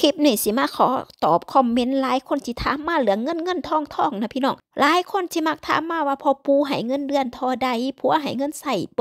คลิปนี่สิมาขอตอบคอมเมนต์หลายคนที่ถามมาเรื่องเงินเงินทองทองนะพี่น้องหลายคนที่มักถามมาว่าพอปูให้เงินเดือนท่อใดผัวให้เงินใส่โบ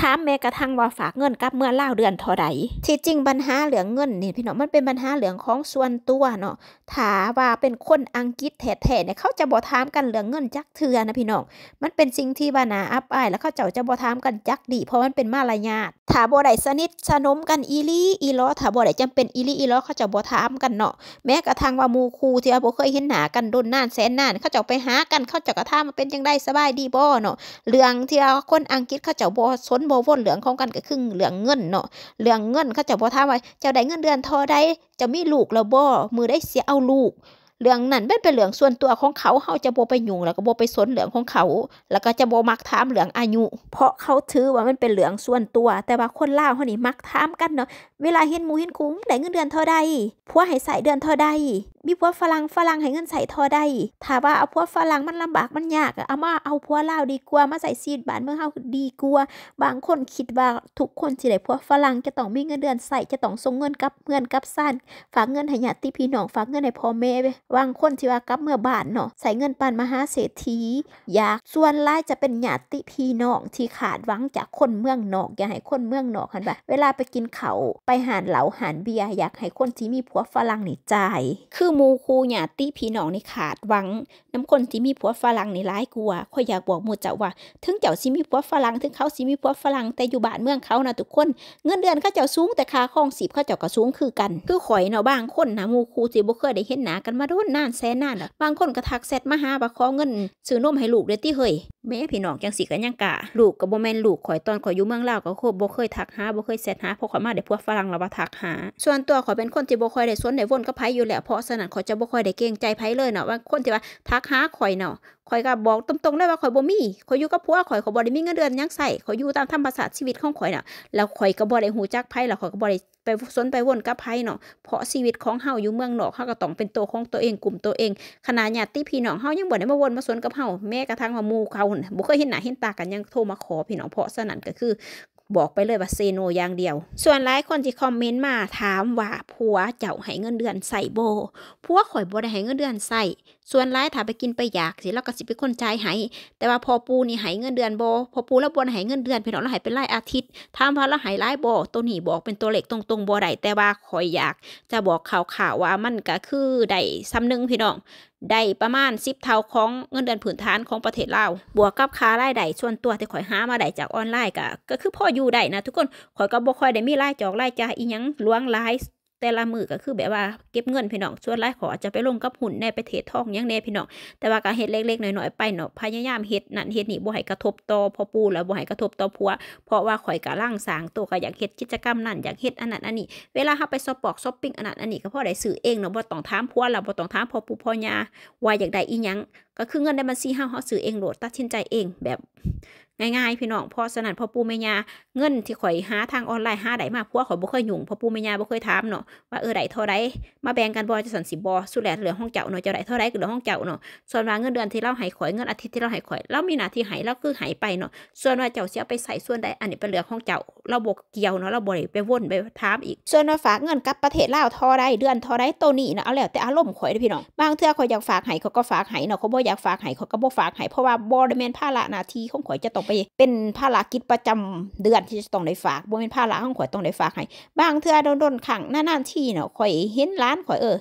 ถามแม้กระทั่งว่าฝากเงินกลับเมือเล่าเดือนท่อใดที่จริงปัญหาเรื่องเงินนี่พี่น้องมันเป็นปัญหาเรื่องของส่วนตัวเนาะถาว่าเป็นคนอังกฤษแท้ๆเนี่ยเขาจะบ่ถามกันเรื่องเงินจักเทือนะพี่น้องมันเป็นสิ่งที่บานาอับอายแล้วเขาเจ้าจะบ่ถามกันจักดี เพราะมันเป็นมารยาทถ้าบ่ได้สนิทสนมกันอีหลีอีหลอถ้าบ่ได้จำเป็นอีหลีอีหลอเขาจะบ่ถามกันเนาะแม้กระทั่งว่ามูคูที่เราบ่เคยเห็นหนากันโดนน่านแสนน่านเขาเจ้าไปหากันเขาเจ้ากระทามมาเป็นยังได้สบายดีบ่เนาะเรื่องที่เราคนอังกฤษเขาเจ้าบ่สนบ่วนเหลืองของกันก็คือเหลืองเงินเนาะเหลืองเงินเขาเจ้าบ่ถามว่าเจ้าได้เงินเดือนเท่าใดเจะมีลูกแล้วบ่มือได้เสียเอาลูก เรื่องนั้นเป็นเป็นเรื่องส่วนตัวของเขาเขาจะโบไปยุ่งแล้วก็โบไปสนเหลืองของเขา แล้วก็จะโบมักถามเหลืองอายุ เพราะเขาถือว่ามันเป็นเหลืองส่วนตัว แต่ว่าคนล่าเขานี่มักถามกันเนาะเวลาเห็นหมูเห็นคุ้มได้เงินเดือนเท่าใดผัวให้ใส่เดือนเท่าใด มีผัวฝรั่งฝรั่งให้เงินใส่ท่าใดถ้าว่าเอาผัวฝรั่งมันลำบากมันยากเอามาเอาผัวลาวดีกว่ามาใส่ซีดบ้านเมืองเฮาดีกว่าบางคนคิดว่าทุกคนที่ได้ผัวฝรั่งจะต้องมีเงินเดือนใส่จะต้องส่งเงินกับเงินกับซ่านฝากเงินให้ญาติพี่น้องฝากเงินให้พ่อแม่บางคนที่ว่ากลับเมื่อบ้านเนาะใส่เงินปานมหาเศรษฐีอยากส่วนรายจะเป็นญาติพี่น้องที่ขาดหวังจากคนเมืองนอก อย่าให้คนเมืองนอกหันบ่เวลาไปกินเขาไปหานเหลาหานเบียร์อยากให้คนที่มีผัวฝรั่งนี่จ่ายคือหมู่คู่ญาติพี่น้องนี่ขาดหวัง น้ำคนที่มีผัวฝรั่งนี่ร้ายกลัวข่อยอยากบอกหมู่เจ้าว่า ถึงเจ้าสิมีผัวฝรั่งถึงเขาสิมีผัวฝรั่งแต่อยู่บ้านเมืองเขานะทุกคน เงินเดือนเขาเจ้าสูงแต่ค่าครองสีเขาเจ้าก็สูงคือกัน คือข่อยเนาะบางคนนะมูคู่ที่บ่เคยได้เห็นหนากันมาโดนนานแสนนานแล้วบางคนก็ทักแชทมาหาว่าขอเงินซื้อนมให้ลูกเด้ติเฮ้ย แม่พี่น้องจังสีกันยังกะลูกกับโบแมนลูกข่อยตอนข่อยอยู่เมืองลาวก็โคบโบเคยทักหาโบเคยแซทหาเพราะข่อยมาได้ผัวฝรั่งแล้วว่ทักหา ส่วนตัวข่อยเป็นคนที่โบค่อยได้สนได้วนกับไผอยู่แล้วเพราะสนั่นข่อยจะโบค่อยได้เก่งใจไผเลยเนาะว่าคนที่ว่าทักหาข่อยเนาะ ข่อยก็บอกตรงๆเลยว่าข่อยบ่มีข่อยอยู่กับผัวข่อยข่อยบ่ได้มีเงินเดือนยังใส่ข่อยอยู่ตามธรรมชาติชีวิตของข่อยน่ะแล้วข่อยก็บ่ได้หูจักไผแล้วข่อยก็บ่ได้ไปสนไปวนกับไผเนาะเพราะชีวิตของเฮาอยู่เมืองนอกเฮาก็ต้องเป็นตัวของตัวเองกลุ่มตัวเองขนาดญาติพี่น้องเฮายังบ่ได้มาวนมาสนกับเฮาแม้กระทั่งว่าหมู่เขาบ่เคยเห็นหน้าเห็นตากันยังโทรมาขอพี่น้องเพราะฉะนั้นก็คือ บอกไปเลยว่าเซโนอย่างเดียว ส่วนหลายคนที่คอมเมนต์มาถามว่าผัวเจ้าให้เงินเดือนใส่โบผัวข่อยบ่ได้ให้เงินเดือนใส่ส่วนหลายถ้าไปกินไปอยากสิแล้วก็สิเป็นคนจ่ายให้แต่ว่าพอปูนี่ให้เงินเดือนโบพอปูแล้วบ่ให้เงินเดือนพี่น้องแล้วให้เป็นรายอาทิตย์ถามว่าแล้วให้รายบ่ตัวนี้บอกเป็นตัวเลขตรงๆบ่ได้แต่ว่าข่อยอยาก จะบอกข่าวๆว่ามันก็คือได้ซ้ำหนึ่งพี่น้อง ได้ประมาณสิบเท่าของเงินเดือนพื้นฐานของประเทศลาว บวกกับค่ารายได้ส่วนตัวที่ข่อยหามาได้จากออนไลน์ก็ก็คือพ่ออยู่ได้นะทุกคนข่อยก็บ่ค่อยได้มีรายจอกรายจ่ายอีหยังล้วงหลาย แต่ละมือก็คือแบบว่าเก็บเงินพี่น้องส่วนรายขอจะไปลงกับหุ่นแน่ไปเทดทองยังแน่พี่น้องแต่ว่าก็เฮ็ดเล็กๆน้อยๆไปเนาะพยายามเฮ็ดนั่นเฮ็ดนี่บ่ให้กระทบต่อพ่อปู่แล้วบ่ให้กระทบต่อผัว เพราะว่าข่อยก็ร่างสร้างตัวก็อยากเฮ็ดกิจกรรมนั่นอยากเฮ็ดอันนั้นอันนี้เวลาเฮาไปช้อปปอกช้อปปิ้งอันนั้นอันนี้ก็พอได้ซื้อเองเนาะบ่ต้องถามผัวแล้วบ่ต้องถามพ่อปู่พ่อย่าว่าอยากได้อีหยังก็คือเงินในบัญชีเฮาเฮาซื้อเองโหลดตัดสินใจเองแบบ ง่ายๆพี่น้องพราะฉะนั้นพ่อปู่แม่ย่าเงินที่ข่อยหาทางออนไลน์หาได้มาผัวข่อยบ่เคยยุ่งพ่อปู่แม่ย่าบ่เคยถามเนาะว่าเออได้เท่าใดมาแบ่งกันบ่จะสันสิบ่สุดแล้วเหลือห้องเจ้าเนาะจ้าได้เท่าใดก็เหลือห้องเจ้าเนาะส่วนว่าเงินเดือนที่เราให้ข่อยเงินอาทิตย์ที่เราให้ข่อยเรามีหน้าที่ให้เราคือให้ไปเนาะส่วนว่าเจ้าเสิเอาไปใส่ส่วนใดอันนี้เป็นเรื่องของเจ้าเราบ่เกี่ยวเนาะเราบ่ได้ไปวนไปถามอีก ส่วนว่าฝากเงินกับประเทศลาวเท่าใดเดือนเท่าใดตัวนี้นะเอาแล้วแต่อารมณ์ข่อยเด้อพี่น้องบางเทื่อข่อยอยากฝากให้เขาก็ฝากให้เนาะเขาบ่อยากฝากให้เขาก็บ่ฝากให้เพราะว่าบ่ได้แม่นภาระหน้าที่ของข่อยจะต้องไปเป็นภาระกิจประจำเดือนที่จะต้องได้ฝากบ่เป็นภาระของข่อยต้องได้ฝากให้บางเทื่อโดนๆครั้งนานๆที่เนาะข่อยเห็นร้านข่อยเออ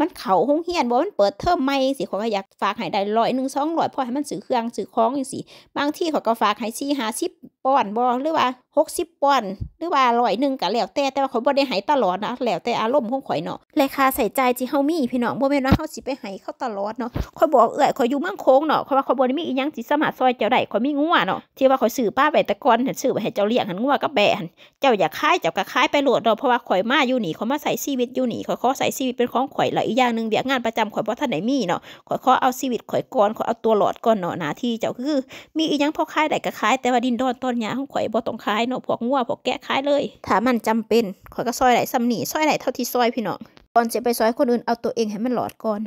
มันเขาห้องเฮียนบ่มันเปิดเทอมใหม่สิขอยก็อยากฝากให้ได้ร้อยหนึ่งสองร้อยพอให้มันซื้อเครื่องซื้อขอย่างสิบางที่ขอยก็ฝากให้สี่ห้าสิบ ปอนบ่หรือว่าหกสิบปอน หรือว่าร้อยหนึ่งก็แล้วแต่แต่ว่าข่อยบ่ได้ให้ตลอดนะแล้วแต่อารมณ์ของข่อยเนาะและค่าใช้จ่ายที่เฮามีพี่น้องบ่แม่นว่าเฮาสิไปให้เขาตลอดเนาะข่อยบอกเอื้อยข่อยอยู่เมืองโค้งเนาะข่อยว่าข่อยบ่ได้มีอีหยังสิสามารถซอยเจ้าได้ข่อยมีงัวเนาะที่ว่าข่อยซื้อป้าไว้แต่ก่อนซื้อไว้ให้เจ้าเลี้ยงหันงัวกับแบหันเจ้าอยากขายเจ้าก็ขายไปโหลดเนาะเพราะว่าข่อยมาอยู่นี่ข่อยมาใช้ชีวิตอยู่นี่ข่อยขอใช้ชีวิตเป็นของข่อยแล้วอีกอย่างหนึงเวียกงานประจำข่อยบ่ทันได้มีเนาะข่อยขอเอาชีวิตข่อยก่อนข่อยเอาตัวรอดก่อนเนาะหน้าที่เจ้าคือ มีอีหยังพอขายได้ก็ขายแต่ว่าดินดอนต้นหยาของข่อยบ่ต้องขายเนาะพวกงัวพวกแกะขายเลย ถ้ามันจำเป็นข่อยก็ซอยไหลซ้ำนี่ซอยไหลเท่าที่ซอยพี่น้องก่อนจะไปซอยคนอื่นเอาตัวเองให้มันหลอดก่อน